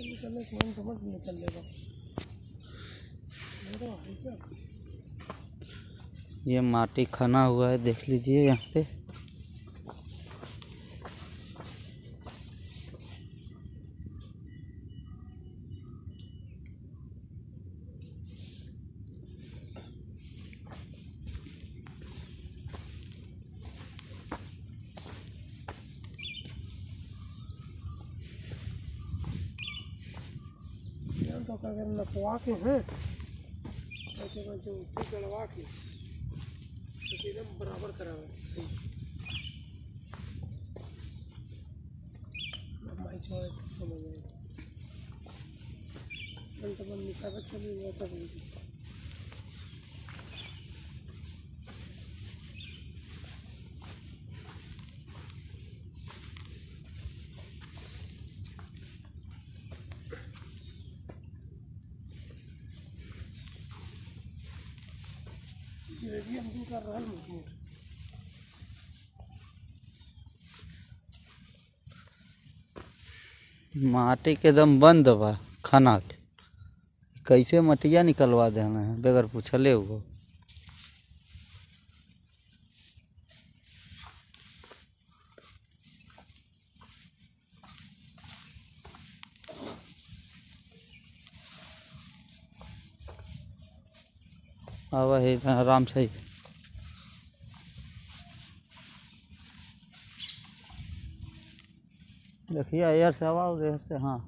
निकल लेगा ये माटी खना हुआ है देख लीजिए यहाँ पे। तो अगर नपवा के हैं ऐसे में जो ऊपर चढ़वा के तो एकदम बराबर करा तो समझ आएगा तो निकाल गया माटी के दम बंद बा, खाना के। कैसे मटिया निकलवा देना है बगैर पूछले हुआ आवा है आराम से देखिए एयर से हवा उधर से हाँ।